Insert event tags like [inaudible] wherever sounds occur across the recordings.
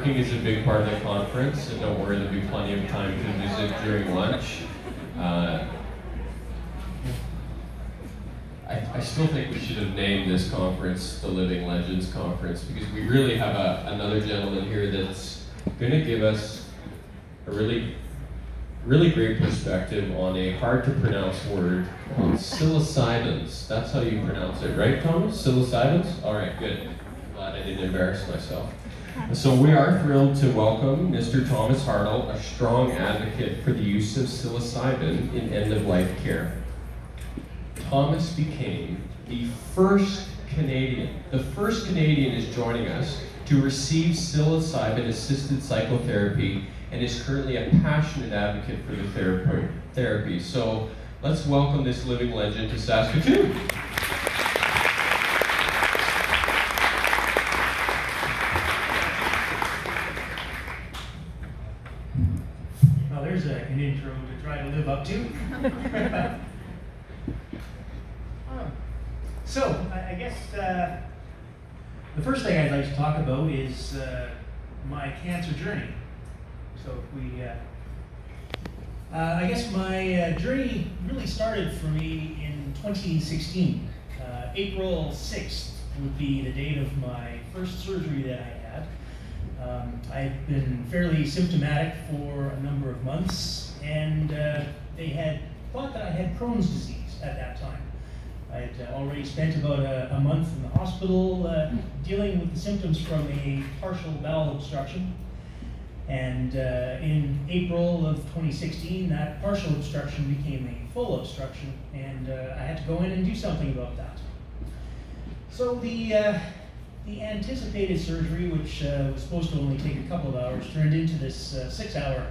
Parking is a big part of the conference, and don't worry, there'll be plenty of time to visit during lunch. Uh, I, I still think we should have named this conference the Living Legends Conference because we really have a, another gentleman here that's going to give us a really, really great perspective on a hard to pronounce word on psilocybins. That's how you pronounce it, right, Thomas? Psilocybins? All right, good. Glad I didn't embarrass myself. So we are thrilled to welcome Mr. Thomas Hartle, a strong advocate for the use of psilocybin in end-of-life care. Thomas became the first Canadian, the first Canadian is joining us to receive psilocybin-assisted psychotherapy and is currently a passionate advocate for the therapy. therapy. So let's welcome this living legend to Saskatoon. Well, there's a, an intro try to [laughs] so, I, I guess uh, the first thing I'd like to talk about is uh, my cancer journey. So, if we, uh, uh I guess my uh, journey really started for me in 2016. Uh, April 6th would be the date of my first surgery that I had. Um, I've been fairly symptomatic for a number of months, and uh, they had thought that I had Crohn's disease at that time. I had uh, already spent about a, a, month in the hospital uh, dealing with the symptoms from a partial bowel obstruction. And uh, in April of 2016, that partial obstruction became a full obstruction, and uh, I had to go in and do something about that. So the uh, the anticipated surgery, which uh, was supposed to only take a couple of hours, turned into this uh, six-hour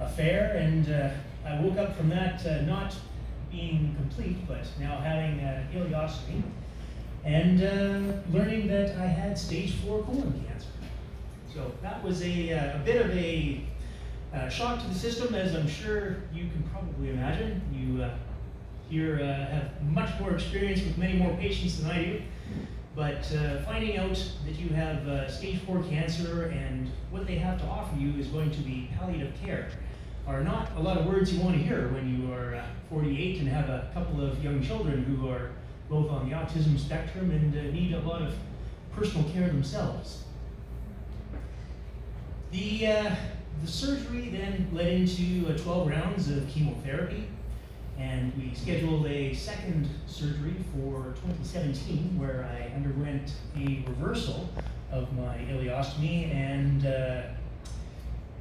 affair, and uh, I woke up from that uh, not being complete, but now having an ileostomy, and uh, learning that I had stage four colon cancer. So that was a, a bit of a shock to the system, as I'm sure you can probably imagine. You here have much more experience with many more patients than I do. But uh, finding out that you have uh, stage four cancer and what they have to offer you is going to be palliative care are not a lot of words you want to hear when you are uh, 48 and have a couple of young children who are both on the autism spectrum and uh, need a lot of personal care themselves. The, uh, the surgery then led into uh, 12 rounds of chemotherapy and we scheduled a second surgery for 2017 where I underwent a reversal of my ileostomy and uh,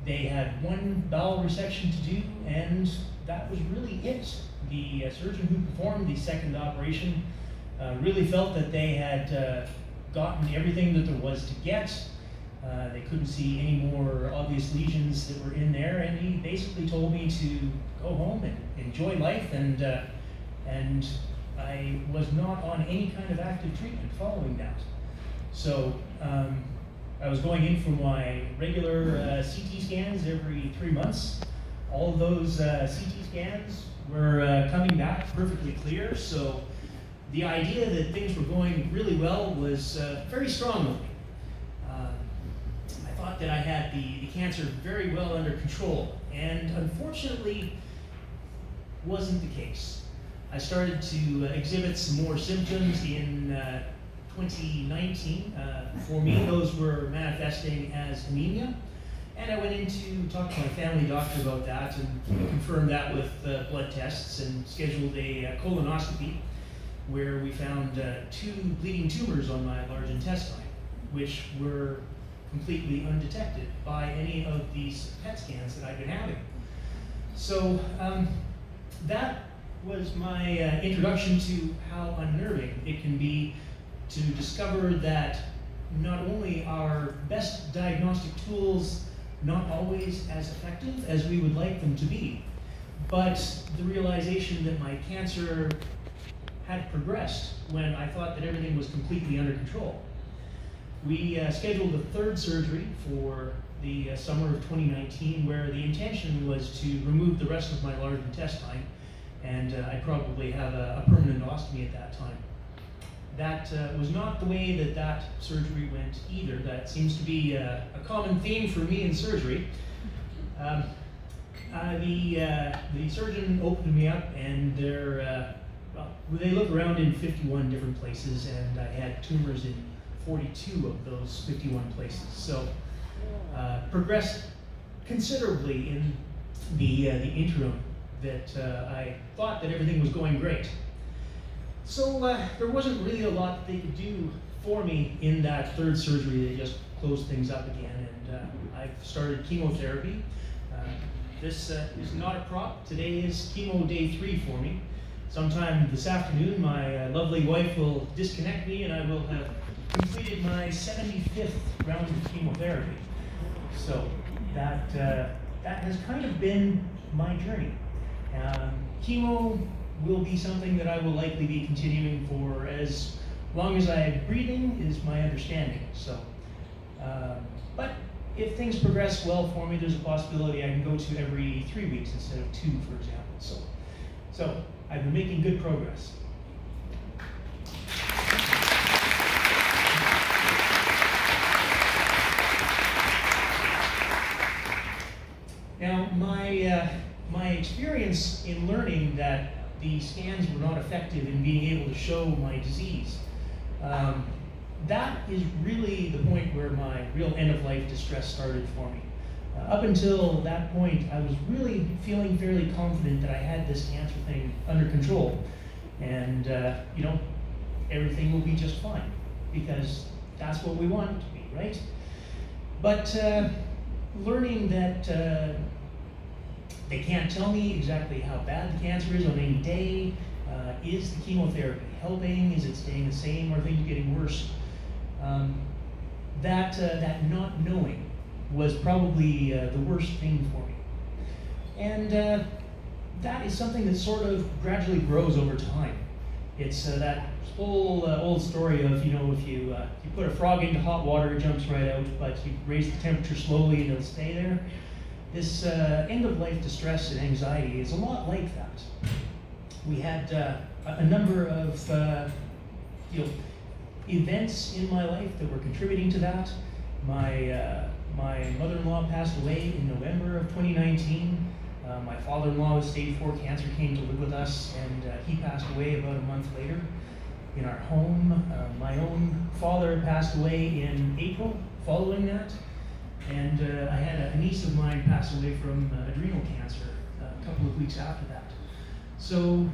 they had one bowel resection to do and that was really it. The uh, surgeon who performed the second operation uh, really felt that they had uh, gotten everything that there was to get. Uh, they couldn't see any more obvious lesions that were in there, and he basically told me to go home and enjoy life, and uh, and I was not on any kind of active treatment following that. So um, I was going in for my regular uh, CT scans every three months. All those uh, CT scans were uh, coming back perfectly clear, so the idea that things were going really well was uh, very strong with me I thought that I had the, the cancer very well under control, and unfortunately, wasn't the case. I started to uh, exhibit some more symptoms in uh, 2019. Uh, for me, those were manifesting as anemia. And I went in to talk to my family doctor about that and confirmed that with uh, blood tests and scheduled a uh, colonoscopy where we found uh, two bleeding tumors on my large intestine, which were completely undetected by any of these PET scans that I've been having. So um, that was my uh, introduction to how unnerving it can be to discover that not only are best diagnostic tools not always as effective as we would like them to be, but the realization that my cancer had progressed when I thought that everything was completely under control. We uh, scheduled a third surgery for the uh, summer of 2019 where the intention was to remove the rest of my large intestine and uh, I'd probably have a, a, permanent ostomy at that time. That uh, was not the way that that surgery went either. That seems to be a, a common theme for me in surgery. Um, uh, the, uh, the surgeon opened me up, and uh, well, they around in 51 different places, and I had tumors in 42 of those 51 places. So, uh, progressed considerably in the, uh, the interim that uh, I thought that everything was going great. So uh, there wasn't really a lot they could do for me in that third surgery. They just closed things up again, and uh, I've started chemotherapy. Uh, this uh, is not a prop. Today is chemo day three for me. Sometime this afternoon, my uh, lovely wife will disconnect me, and I will have completed my 75th round of chemotherapy. So that uh, that has kind of been my journey. Um, chemo will be something that I will likely be continuing for as long as I am breathing, is my understanding. So, um, but if things progress well for me, there's a possibility I can go to every three weeks instead of two, for example. So, so I've been making good progress. Now, my uh, my experience in learning that the scans were not effective in being able to show my disease. Um, that is really the point where my real end of life distress started for me. Uh, up until that point, I was really feeling fairly confident that I had this cancer thing under control. And, uh, you know, everything will be just fine because that's what we want it to be, right? But uh, learning that uh, they can't tell me exactly how bad the cancer is on any day. Uh, is the chemotherapy helping? Is it staying the same? Are things getting worse? Um, that, uh, that not knowing was probably uh, the worst thing for me. And uh, that is something that sort of gradually grows over time. It's uh, that whole uh, old story of, you know, if you, you put a frog into hot water, it jumps right out, but you raise the temperature slowly and it'll stay there. This uh, end of life distress and anxiety is a lot like that. We had uh, a number of uh, you know, events in my life that were contributing to that. My, uh, my mother in law passed away in November of 2019. Uh, my father in law with stage 4 cancer came to live with us, and uh, he passed away about a month later in our home. my own father passed away in April following that. And uh, I had a niece of mine pass away from uh, adrenal cancer uh, a couple of weeks after that. So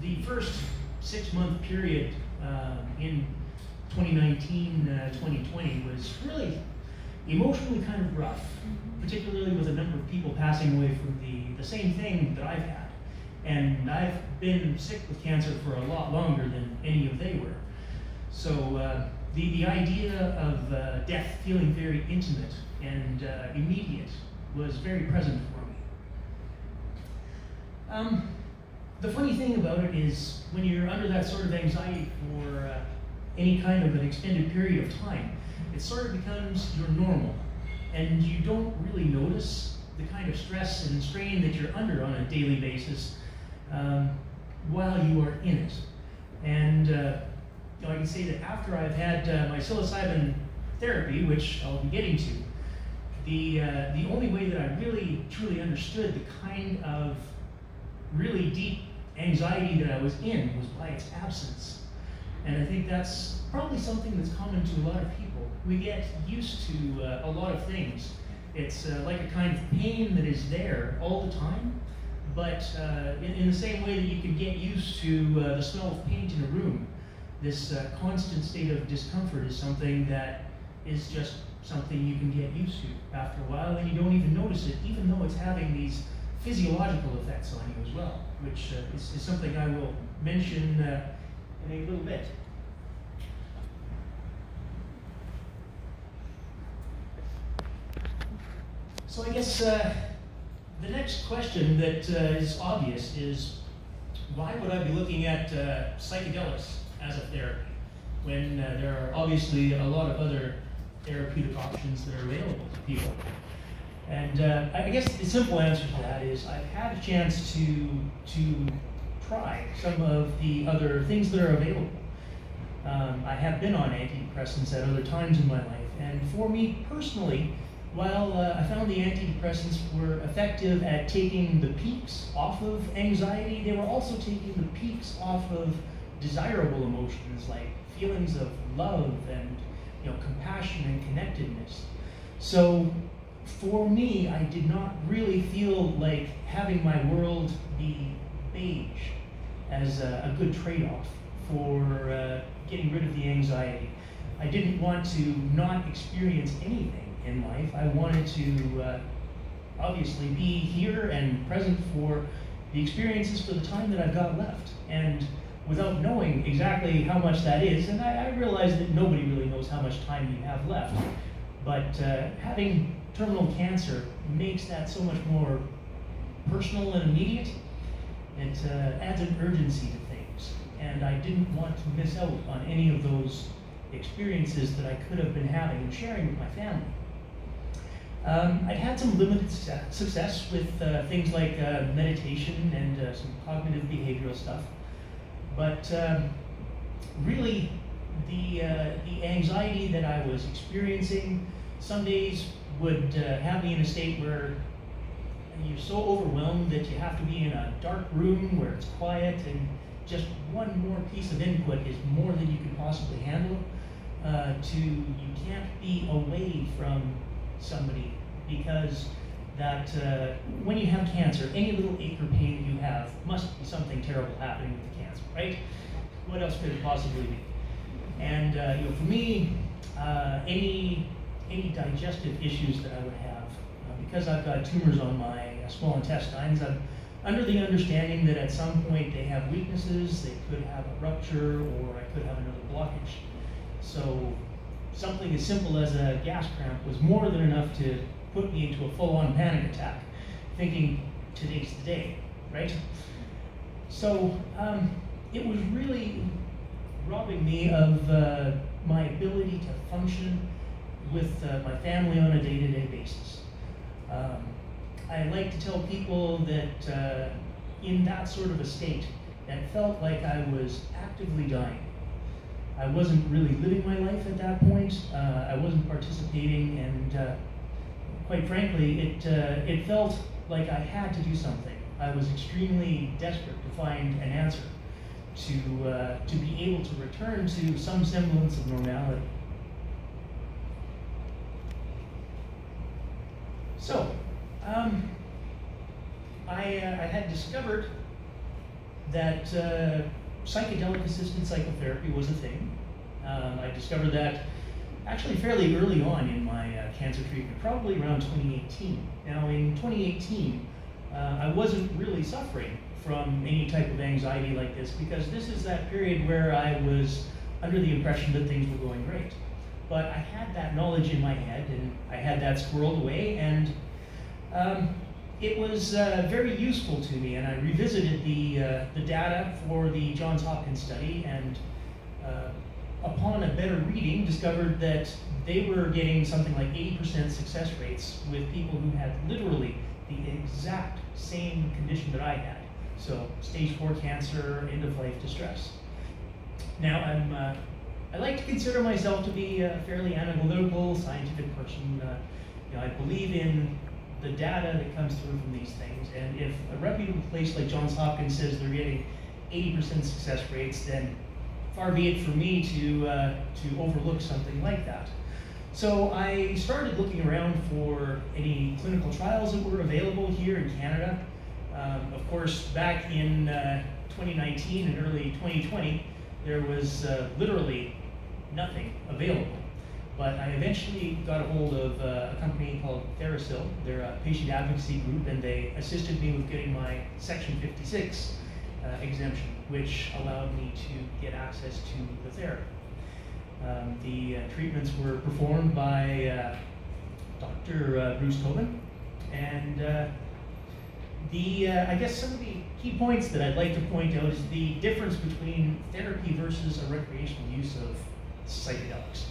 the first six month period um, in 2019 2020 uh, was really emotionally kind of rough, particularly with a number of people passing away from the, the same thing that I've had. And I've been sick with cancer for a lot longer than any of they were. So uh, the, the idea of uh, death feeling very intimate and uh, immediate was very present for me. Um, the funny thing about it is when you're under that sort of anxiety for uh, any kind of an extended period of time, it sort of becomes your normal. And you don't really notice the kind of stress and strain that you're under on a daily basis um, while you are in it. And uh, you know, I can say that after I've had uh, my psilocybin therapy, which I'll be getting to, the, uh, the only way that I really truly understood the kind of really deep anxiety that I was in was by its absence. And I think that's probably something that's common to a lot of people. We get used to uh, a lot of things. It's uh, like a kind of pain that is there all the time, but uh, in, in, the same way that you can get used to uh, the smell of paint in a room, this uh, constant state of discomfort is something that is just something you can get used to after a while, and you don't even notice it, even though it's having these physiological effects on you as well, which uh, is, is, something I will mention uh, in a little bit. So I guess uh, the next question that uh, is obvious is, why would I be looking at uh, psychedelics as a therapy when uh, there are obviously a lot of other therapeutic options that are available to people. And uh, I guess the simple answer to that is I've had a chance to, to try some of the other things that are available. Um, I have been on antidepressants at other times in my life, and for me personally, while uh, I found the antidepressants were effective at taking the peaks off of anxiety, they were also taking the peaks off of desirable emotions like feelings of love and you know compassion and connectedness. So for me, I did not really feel like having my world be beige as a, a good trade-off for uh, getting rid of the anxiety. I didn't want to not experience anything in life. I wanted to uh, obviously be here and present for the experiences for the time that I've got left. And without knowing exactly how much that is, and I, I realize that nobody really knows how much time you have left, but uh, having terminal cancer makes that so much more personal and immediate. It uh, adds an urgency to things. And I didn't want to miss out on any of those experiences that I could have been having and sharing with my family. Um, I'd had some limited success with uh, things like uh, meditation and uh, some cognitive behavioral stuff, but um, really the, uh, the anxiety that I was experiencing some days would uh, have me in a state where you're so overwhelmed that you have to be in a dark room where it's quiet and just one more piece of input is more than you can possibly handle. Uh, to you can't be away from somebody because that uh, when you have cancer, any little ache or pain you have must be something terrible happening with the right? What else could it possibly be? And uh, you know, for me, uh, any any digestive issues that I would have, uh, because I've got tumors on my uh, small intestines, I'm under the understanding that at some point they have weaknesses, they could have a rupture, or I could have another blockage. So something as simple as a gas cramp was more than enough to put me into a full-on panic attack, thinking today's the day, right? So um, it was really robbing me of uh, my ability to function with uh, my family on a day-to-day basis. Um, I like to tell people that uh, in that sort of a state, that felt like I was actively dying. I wasn't really living my life at that point. Uh, I wasn't participating, and uh, quite frankly, it uh, it felt like I had to do something. I was extremely desperate to find an answer, to uh, to be able to return to some semblance of normality. So, um, I, uh, I had discovered that uh, psychedelic assisted psychotherapy was a thing. Um, I discovered that actually fairly early on in my uh, cancer treatment, probably around 2018. Now, in 2018, uh, I wasn't really suffering from any type of anxiety like this because this is that period where I was under the impression that things were going great. But I had that knowledge in my head and I had that squirreled away, and um, it was uh, very useful to me. And I revisited the, uh, the data for the Johns Hopkins study and uh, upon a better reading, discovered that they were getting something like 80% success rates with people who had literally the exact same condition that I had. So stage four cancer, end of life distress. Now I'm, uh, I like to consider myself to be a fairly analytical, scientific person. Uh, you know, I believe in the data that comes through from these things, and if a reputable place like Johns Hopkins says they're getting 80% success rates, then far be it for me to, uh, to overlook something like that. So I started looking around for any clinical trials that were available here in Canada. Um, of course, back in uh, 2019 and early 2020, there was uh, literally nothing available. But I eventually got a hold of uh, a company called TheraPsil. They're a patient advocacy group, and they assisted me with getting my Section 56 uh, exemption, which allowed me to get access to the therapy. Um, the uh, treatments were performed by uh, Dr. Uh, Bruce Tobin, and uh, the I guess some of the key points that I'd like to point out is the difference between therapy versus a recreational use of psychedelics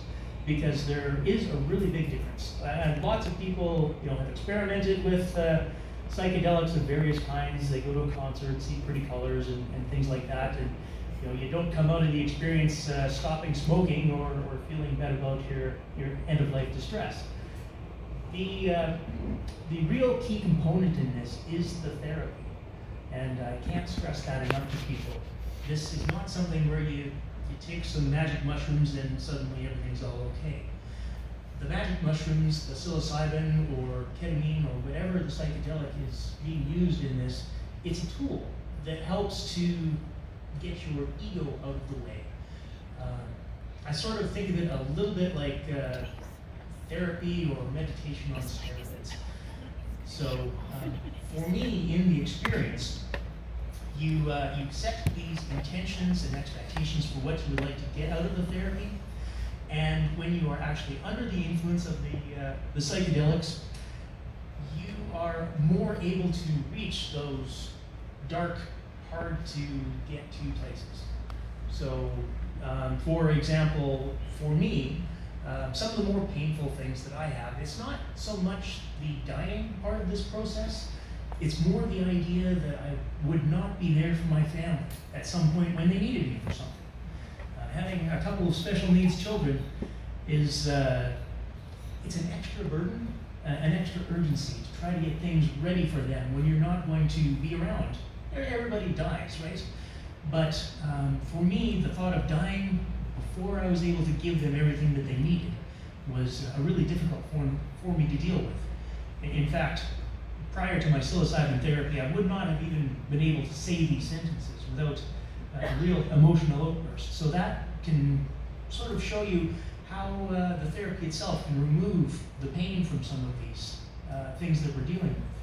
because there is a really big difference. And lots of people, you know, have experimented with uh, psychedelics of various kinds. They go to a concert, see pretty colors and, and things like that. And you know, you don't come out of the experience uh, stopping smoking or, or feeling bad about your, your end of life distress. The, uh, the real key component in this is the therapy. And I can't stress that enough to people. This is not something where you, you take some magic mushrooms and suddenly everything's all okay. The magic mushrooms, the psilocybin or ketamine or whatever the psychedelic is being used in this, it's a tool that helps to get your ego out of the way. Uh, I sort of think of it a little bit like uh, therapy or meditation on steroids. So um, for me, in the experience, you, uh, you set these intentions and expectations for what you would like to get out of the therapy. And when you are actually under the influence of the, uh, the psychedelics, you are more able to reach those dark, hard to get to places. So, um, for example, for me, uh, some of the more painful things that I have, it's not so much the dying part of this process, it's more the idea that I would not be there for my family at some point when they needed me for something. Uh, having a couple of special needs children is, uh, it's an extra burden, uh, an extra urgency to try to get things ready for them when you're not going to be around. Everybody dies, right? But um, for me, the thought of dying before I was able to give them everything that they needed was a really difficult form for me to deal with. In fact, prior to my psilocybin therapy, I would not have even been able to say these sentences without a real emotional outburst. So that can sort of show you how uh, the therapy itself can remove the pain from some of these uh, things that we're dealing with.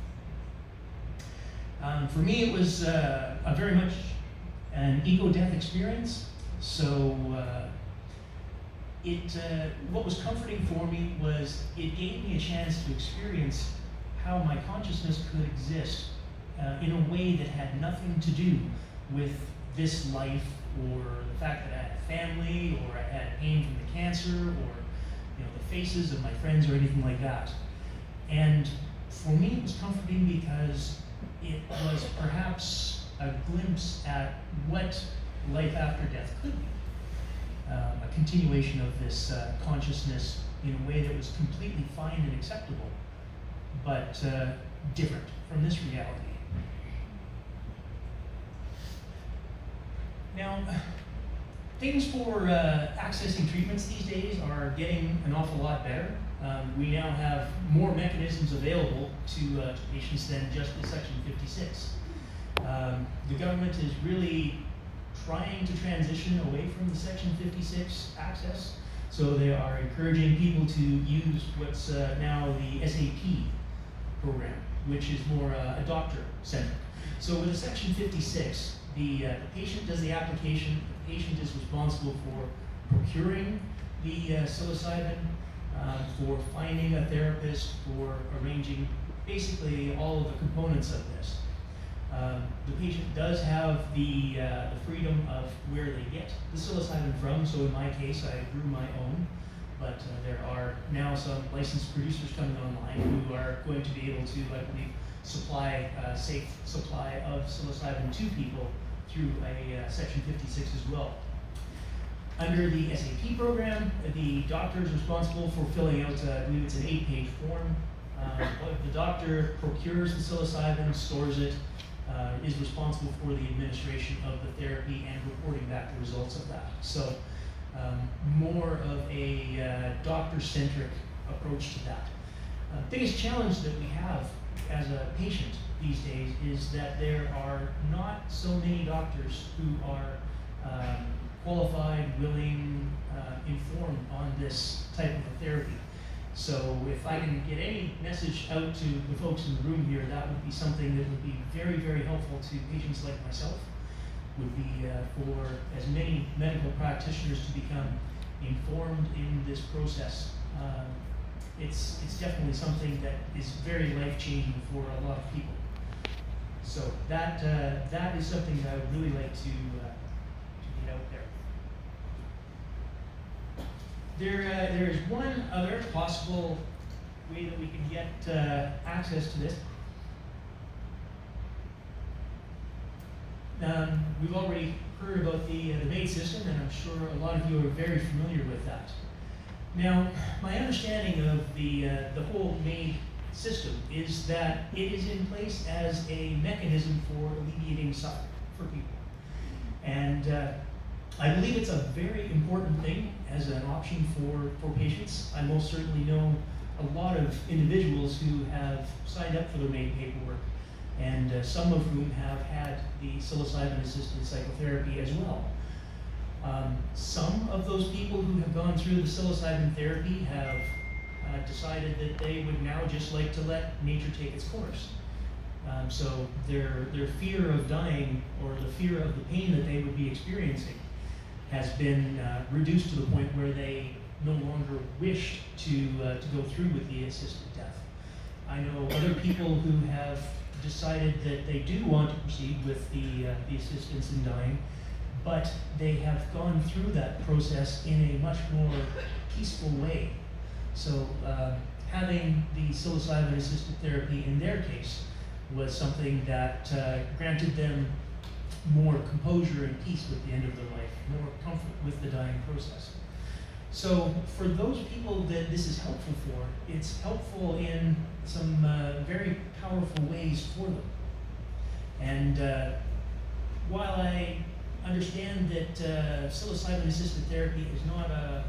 Um, for me, it was uh, a very much an ego-death experience. So uh, it, uh, what was comforting for me was it gave me a chance to experience how my consciousness could exist uh, in a way that had nothing to do with this life or the fact that I had a family or I had pain from the cancer or you know, the faces of my friends or anything like that. And for me, it was comforting because it was perhaps a glimpse at what life after death could be. Uh, a continuation of this uh, consciousness in a way that was completely fine and acceptable, but uh, different from this reality. Now, things for uh, accessing treatments these days are getting an awful lot better. Um, we now have more mechanisms available to, uh, to patients than just the Section 56. Um, the government is really trying to transition away from the Section 56 access. So they are encouraging people to use what's uh, now the SAP program, which is more uh, a doctor centric. So with the Section 56, the, uh, the patient does the application, the patient is responsible for procuring the uh, psilocybin, uh, for finding a therapist, for arranging basically all of the components of this. Um, the patient does have the, uh, the freedom of where they get the psilocybin from. So in my case, I grew my own, but uh, there are now some licensed producers coming online who are going to be able to, I believe, supply uh, safe supply of psilocybin to people through a Section 56 as well. Under the SAP program, the doctor is responsible for filling out, uh, I believe it's an eight-page form. Uh, the doctor procures the psilocybin, stores it, uh, is responsible for the administration of the therapy and reporting back the results of that. So um, more of a uh, doctor-centric approach to that. Uh, biggest challenge that we have as a patient these days is that there are not so many doctors who are um, qualified, willing, uh, informed on this type of therapy. So if I can get any message out to the folks in the room here, that would be something that would be very, very helpful to patients like myself, would be uh, for as many medical practitioners to become informed in this process. Um, it's, it's definitely something that is very life-changing for a lot of people. So that, uh, that is something that I would really like to, uh, to get out there. There, uh, there is one other possible way that we can get uh, access to this. um, we've already heard about the, uh, the MAID system, and I'm sure a lot of you are very familiar with that. Now, my understanding of the, uh, the whole MAID system is that it is in place as a mechanism for alleviating suffering for people. And uh, I believe it's a very important thing as an option for, for patients. I most certainly know a lot of individuals who have signed up for the MAID paperwork, and uh, some of whom have had the psilocybin-assisted psychotherapy as well. Um, some of those people who have gone through the psilocybin therapy have uh, decided that they would now just like to let nature take its course. Um, so their, their fear of dying or the fear of the pain that they would be experiencing has been uh, reduced to the point where they no longer wish to, uh, to go through with the assisted death. I know other people who have decided that they do want to proceed with the, uh, the assistance in dying, but they have gone through that process in a much more peaceful way. So uh, having the psilocybin assisted therapy in their case was something that uh, granted them more composure and peace with the end of their life, more comfort with the dying process. So for those people that this is helpful for, it's helpful in some uh, very powerful ways for them. And uh, while I understand that uh, psilocybin assisted therapy is not a,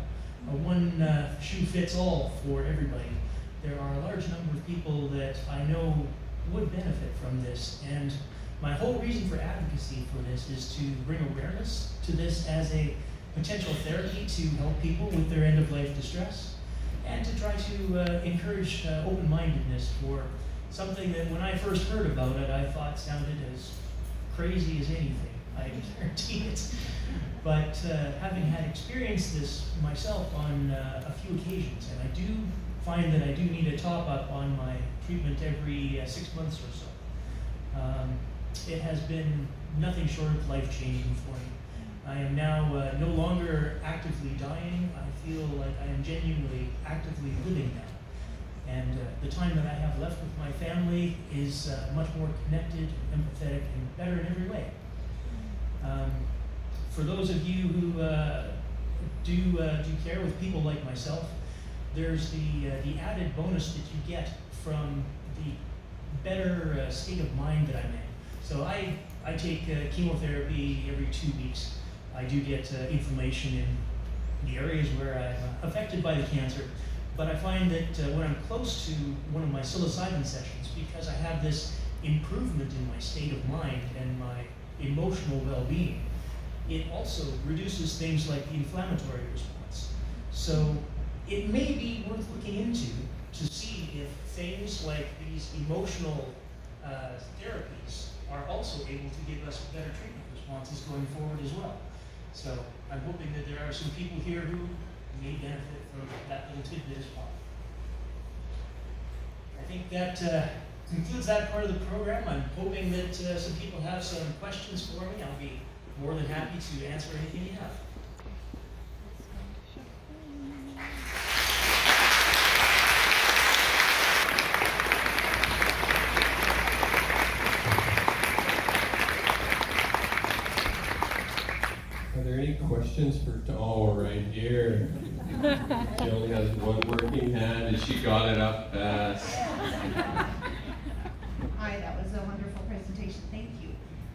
a one uh, shoe fits all for everybody, there are a large number of people that I know would benefit from this. And my whole reason for advocacy for this is to bring awareness to this as a potential therapy to help people with their end of life distress and to try to uh, encourage uh, open mindedness for something that when I first heard about it, I thought sounded as crazy as anything. I guarantee it. But uh, having had experienced this myself on uh, a few occasions, and I do find that I do need a top up on my treatment every uh, six months or so. Um, it has been nothing short of life changing for me. I am now uh, no longer actively dying. I feel like I am genuinely actively living now. And uh, the time that I have left with my family is uh, much more connected, empathetic, and better in every way. Um, for those of you who uh, do, uh, do care with people like myself, there's the, uh, the added bonus that you get from the better state of mind that I'm in. So I, I take chemotherapy every two weeks. I do get uh, inflammation in the areas where I'm affected by the cancer. But I find that uh, when I'm close to one of my psilocybin sessions, because I have this improvement in my state of mind and my emotional well-being, it also reduces things like the inflammatory response. So it may be worth looking into to see if things like these emotional uh, therapies are also able to give us better treatment responses going forward as well. So I'm hoping that there are some people here who may benefit from that little tidbit as well. I think that uh, concludes that part of the program. I'm hoping that uh, some people have some questions for me. I'll be more than happy to answer anything you have. Questions for oh right here. she only has one working hand and she got it up fast. Hi, that was a wonderful presentation. Thank you.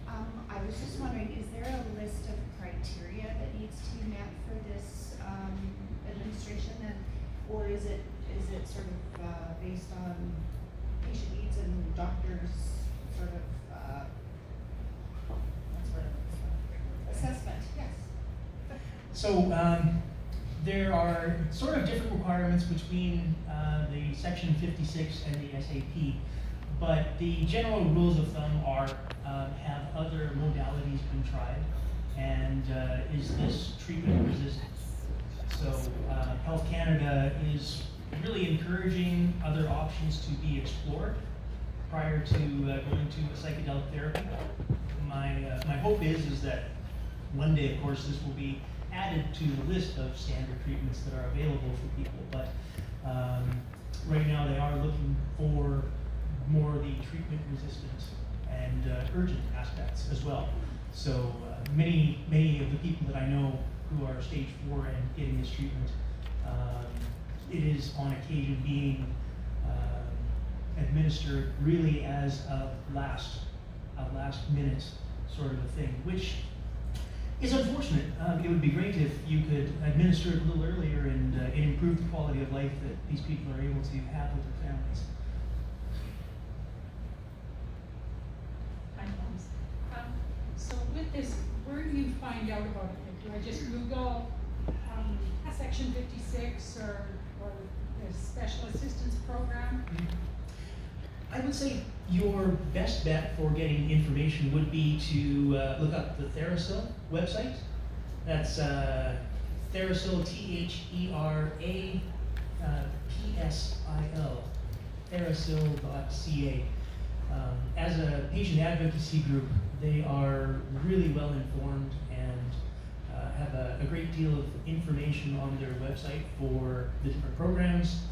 Um, I was just wondering, is there a list of criteria that needs to be met for this um, administration, and or is it is it sort of uh, based on patient needs and doctors sort of uh, sort of assessment? Yes. So um, there are sort of different requirements between uh, the Section 56 and the SAP, but the general rules of thumb are uh, have other modalities been tried, and uh, is this treatment resistant? So uh, Health Canada is really encouraging other options to be explored prior to uh, going to psychedelic therapy. My, uh, my hope is, is that one day, of course, this will be added to the list of standard treatments that are available for people, but um, right now they are looking for more the treatment resistant and uh, urgent aspects as well. So uh, many, many of the people that I know who are stage four and getting this treatment, um, it is on occasion being um, administered really as a last, a last minute sort of a thing, which is unfortunate. Um, it would be great if you could administer it a little earlier and uh, it improved the quality of life that these people are able to have with their families. Hi. Um, so with this, where do you find out about it? Do I just Google, um, section fifty-six or, or the special assistance program? I would say your best bet for getting information would be to uh, look up the TheraPsil website. That's uh, TheraPsil, E uh, P S I L, therapsil.ca. Um, as a patient advocacy group, they are really well informed and uh, have a, a great deal of information on their website for the different programs,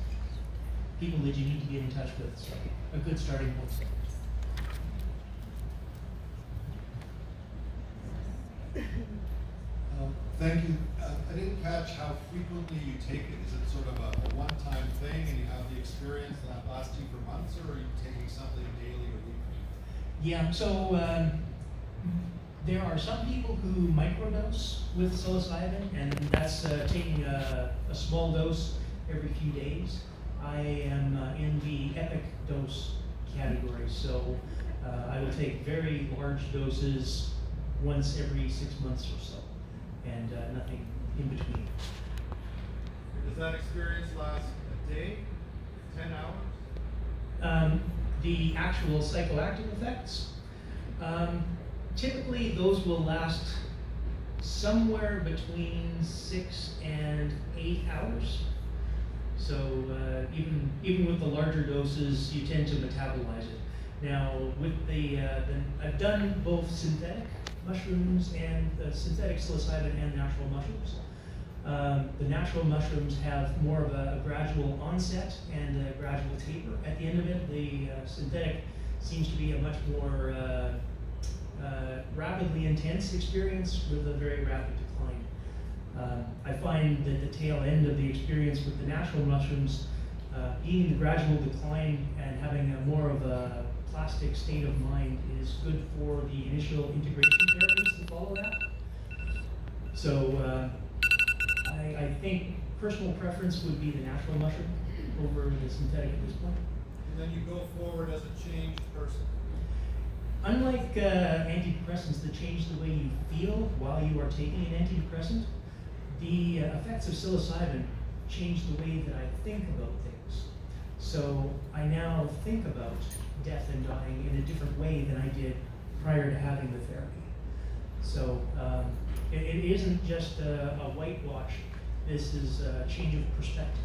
people that you need to get in touch with. So, a good starting point. Um, Thank you. Uh, I didn't catch how frequently you take it. Is it sort of a a one-time thing and you have the experience that lasts you for months, or are you taking something daily or weekly? Yeah, so um, there are some people who microdose with psilocybin, and that's uh, taking a, a small dose every few days. I am uh, in the epic dose category, so uh, I will take very large doses once every six months or so, and uh, nothing in between. Does that experience last a day, ten hours? Um, the actual psychoactive effects, um, typically those will last somewhere between six and eight hours. So uh, even even with the larger doses, you tend to metabolize it. Now with the, uh, the I've done both synthetic mushrooms and uh, synthetic psilocybin and natural mushrooms. Um, the natural mushrooms have more of a, a, gradual onset and a gradual taper at the end of it. The uh, synthetic seems to be a much more uh, rapidly intense experience with a very rapid Um, I find that the tail end of the experience with the natural mushrooms uh, being the gradual decline and having a more of a plastic state of mind is good for the initial integration therapies that follow that. So uh, I, I think personal preference would be the natural mushroom over the synthetic at this point. And then you go forward as a changed person. Unlike uh, antidepressants that change the way you feel while you are taking an antidepressant, the uh, effects of psilocybin change the way that I think about things. So I now think about death and dying in a different way than I did prior to having the therapy. So um, it, it isn't just a, a whitewash, this is a change of perspective.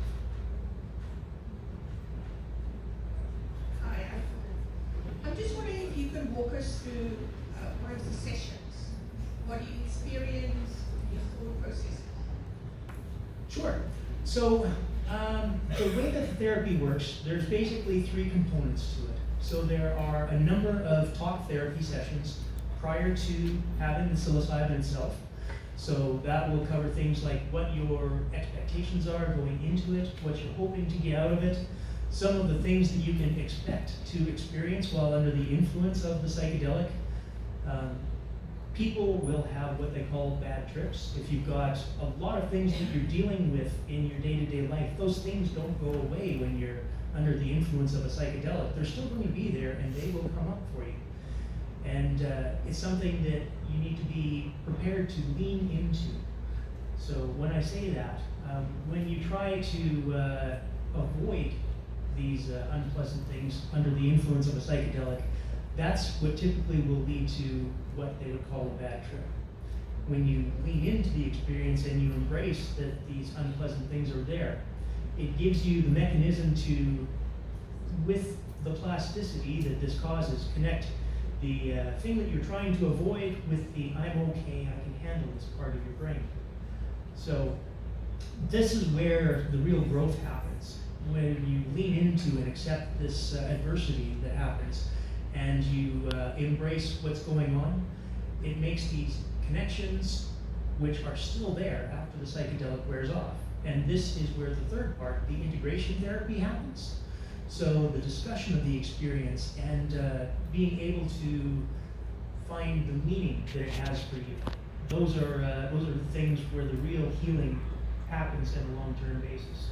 I'm just wondering if you can walk us through uh, one of the sessions. What do you experience, your thought process? Sure. So um, the way that the therapy works, there's basically three components to it. So there are a number of talk therapy sessions prior to having the psilocybin itself. So that will cover things like what your expectations are going into it, what you're hoping to get out of it, some of the things that you can expect to experience while under the influence of the psychedelic. Um, people will have what they call bad trips. If you've got a lot of things that you're dealing with in your day-to-day life, those things don't go away when you're under the influence of a psychedelic. They're still going to be there and they will come up for you. And uh, it's something that you need to be prepared to lean into. So when I say that, um, when you try to uh, avoid these uh, unpleasant things under the influence of a psychedelic, that's what typically will lead to what they would call a bad trip. When you lean into the experience and you embrace that these unpleasant things are there, it gives you the mechanism to, with the plasticity that this causes, connect the uh, thing that you're trying to avoid with the I'm okay, I can handle this part of your brain. So this is where the real growth happens when you lean into and accept this uh, adversity that happens and you uh, embrace what's going on it makes these connections which are still there after the psychedelic wears off. And this is where the third part, the integration therapy, happens. So the discussion of the experience and uh, being able to find the meaning that it has for you. Those are uh, those are the things where the real healing happens in a long-term basis.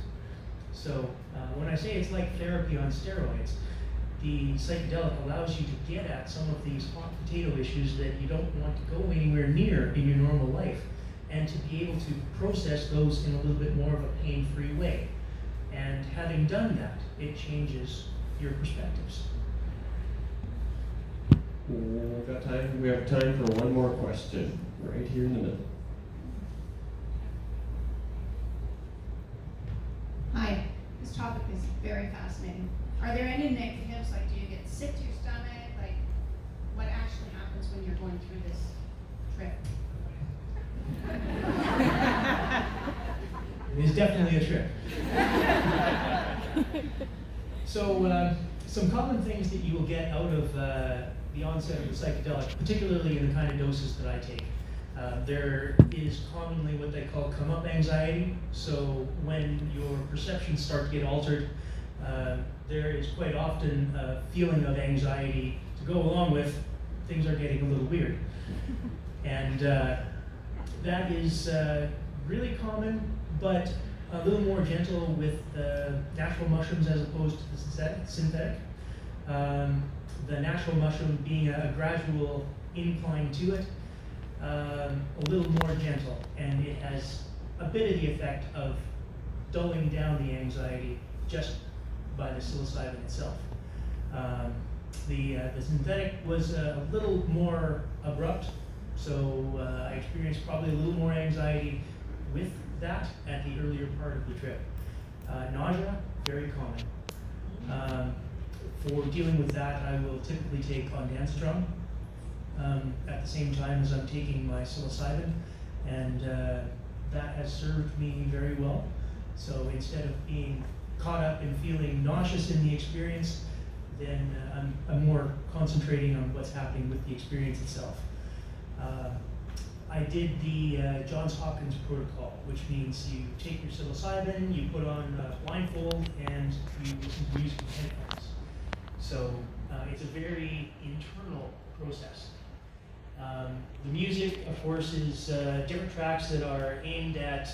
So uh, when I say it's like therapy on steroids, the psychedelic allows you to get at some of these hot potato issues that you don't want to go anywhere near in your normal life, and to be able to process those in a little bit more of a pain-free way. And having done that, it changes your perspectives. We've got time. We have time for one more question, right here in the middle. Hi, this topic is very fascinating. Are there any negatives, like do you get sick to your stomach? Like, what actually happens when you're going through this trip? [laughs] It is definitely a trip. [laughs] so, uh, some common things that you will get out of uh, the onset of the psychedelic, particularly in the kind of doses that I take. Uh, there is commonly what they call come up anxiety. So, when your perceptions start to get altered, uh, there is quite often a feeling of anxiety to go along with things are getting a little weird. [laughs] And uh, that is uh, really common, but a little more gentle with the natural mushrooms as opposed to the synthetic. Um, the natural mushroom being a, gradual incline to it, um, a little more gentle, and it has a bit of the effect of dulling down the anxiety just by the psilocybin itself. Um, the, uh, the synthetic was a little more abrupt, so uh, I experienced probably a little more anxiety with that at the earlier part of the trip. Uh, nausea, very common. Um, for dealing with that, I will typically take ondansetron um, at the same time as I'm taking my psilocybin, and uh, that has served me very well. So instead of being caught up in feeling nauseous in the experience, then uh, I'm, I'm, more concentrating on what's happening with the experience itself. Uh, I did the uh, Johns Hopkins protocol, which means you take your psilocybin, you put on a blindfold, and you listen to music with headphones. So uh, it's a very internal process. Um, the music, of course, is uh, different tracks that are aimed at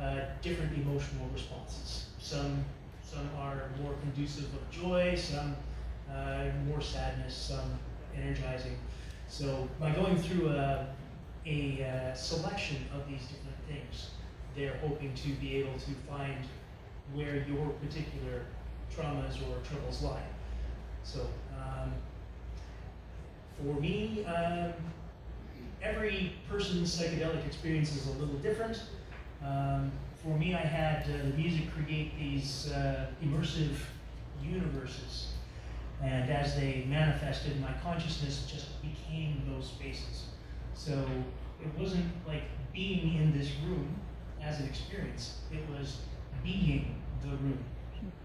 uh, different emotional responses. Some, some are more conducive of joy, some uh, more sadness, some energizing. So by going through a, a uh, selection of these different things, they're hoping to be able to find where your particular traumas or troubles lie. So um, for me, um, every person's psychedelic experience is a little different. Um, for me, I had uh, the music create these uh, immersive universes. And as they manifested, my consciousness just became those spaces. So it wasn't like being in this room as an experience, it was being the room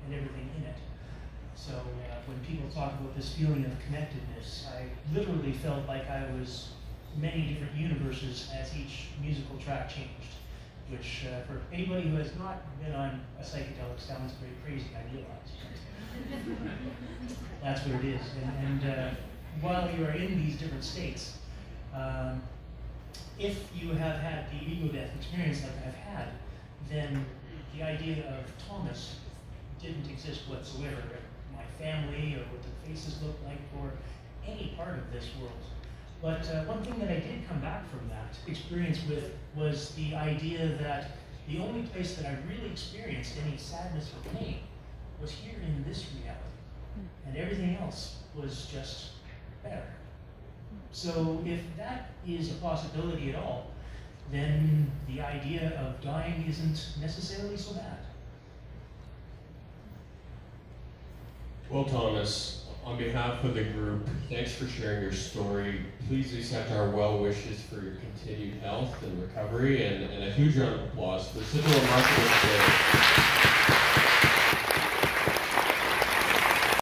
and everything in it. So uh, when people talk about this feeling of connectedness, I literally felt like I was many different universes as each musical track changed. Which, uh, for anybody who has not been on a psychedelic, sounds very crazy. I realize. That's what it is. And, and uh, while you are in these different states, um, if you have had the ego death experience like I've had, then the idea of Thomas didn't exist whatsoever My family or what their faces looked like or any part of this world. But uh, one thing that I did come back from that experience with was the idea that the only place that I really experienced any sadness or pain was here in this reality. And everything else was just better. So if that is a possibility at all, then the idea of dying isn't necessarily so bad. Well, Thomas, on behalf of the group, thanks for sharing your story. Please accept our well wishes for your continued health and recovery, and, and a huge round of applause for such a.